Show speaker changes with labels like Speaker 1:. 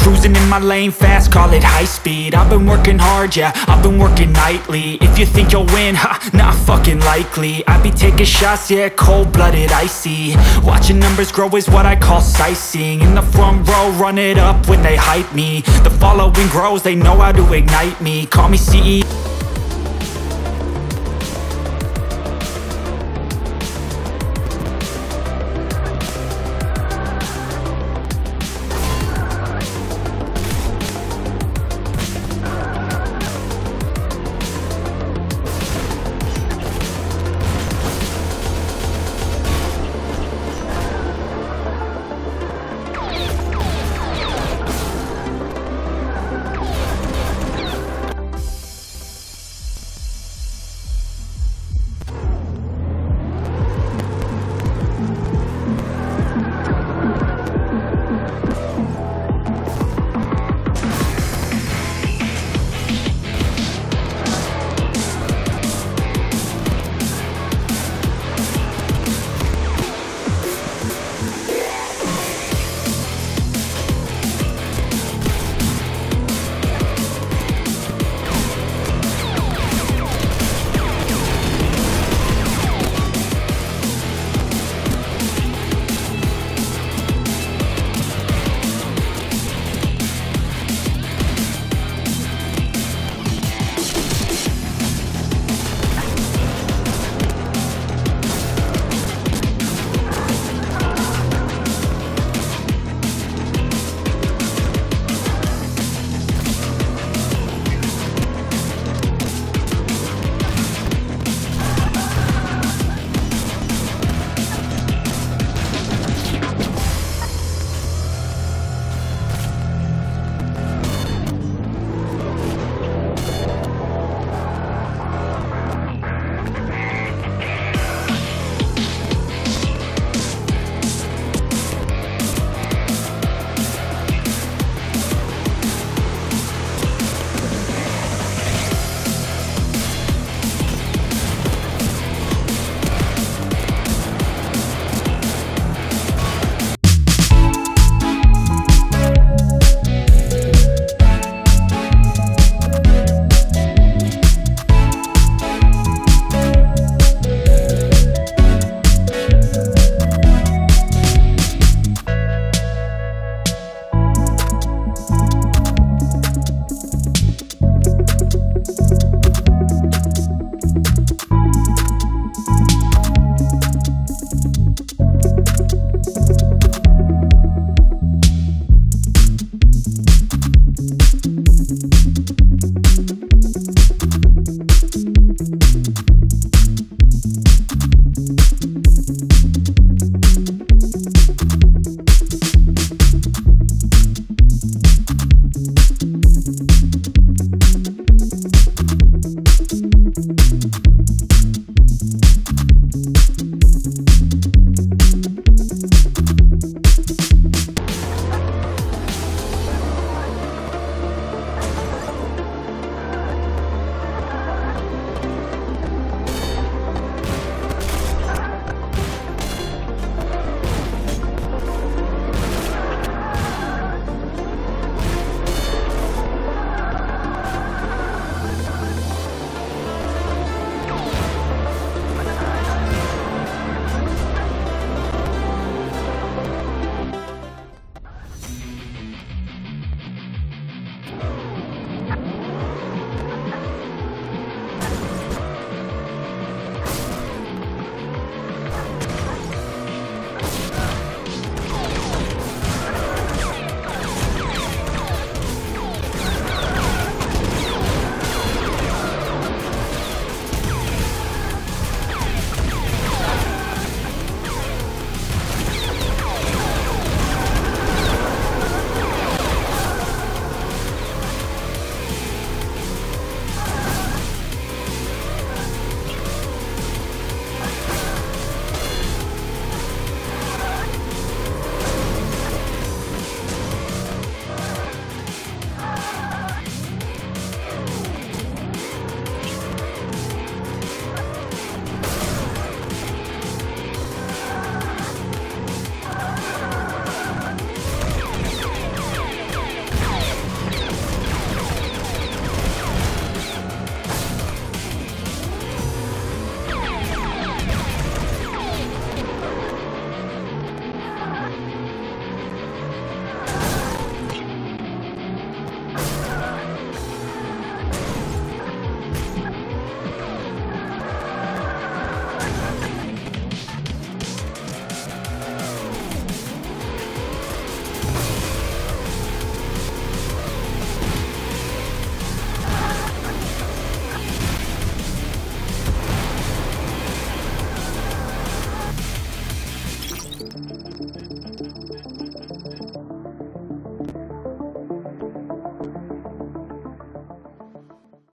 Speaker 1: Cruising in my lane fast, call it high speed. I've been working hard, yeah, I've been working nightly. If you think you'll win, ha, not fucking likely. I be taking shots, yeah, cold-blooded, icy. Watching numbers grow is what I call sightseeing. In the front row, run it up when they hype me. The following grows, they know how to ignite me. Call me CEO